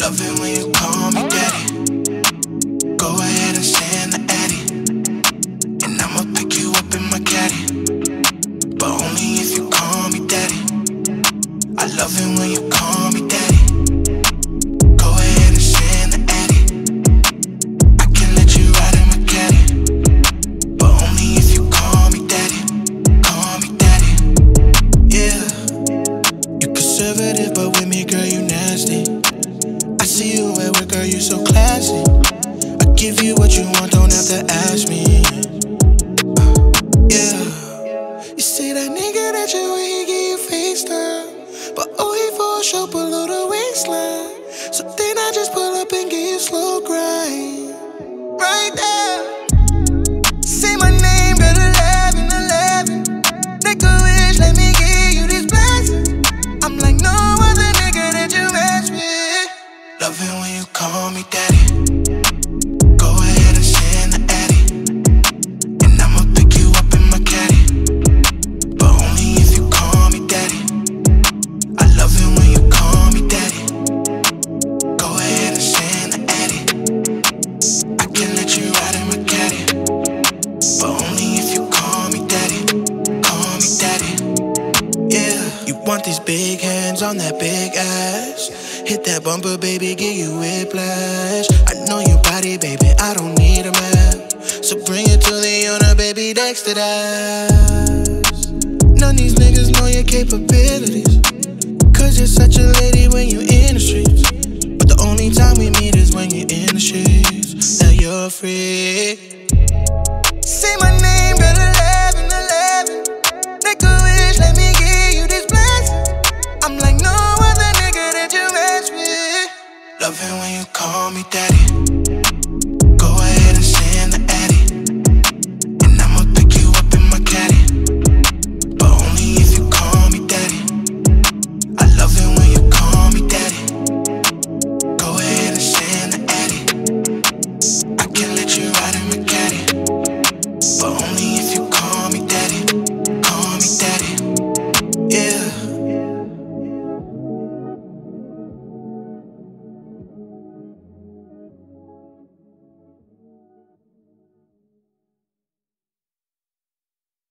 Love it when you call me daddy. Go ahead and send the addy. And I'ma pick you up in my caddy. But only if you call me daddy. I love it when you call me daddy. You what you want, don't have to ask me. Yeah. You say that nigga that you with, he give you FaceTime. But oh, he fall short below the waistline. So then I just pull up and give you slow grind. Daddy. Yeah. You want these big hands on that big ass. Hit that bumper, baby, give you a whiplash. I know your body, baby, I don't need a map. So bring it to the owner, baby, next to that. None these niggas know your capabilities. Cause you're such a lady when you're in the streets. But the only time we meet is when you're in the streets. Now you're free. Call me daddy.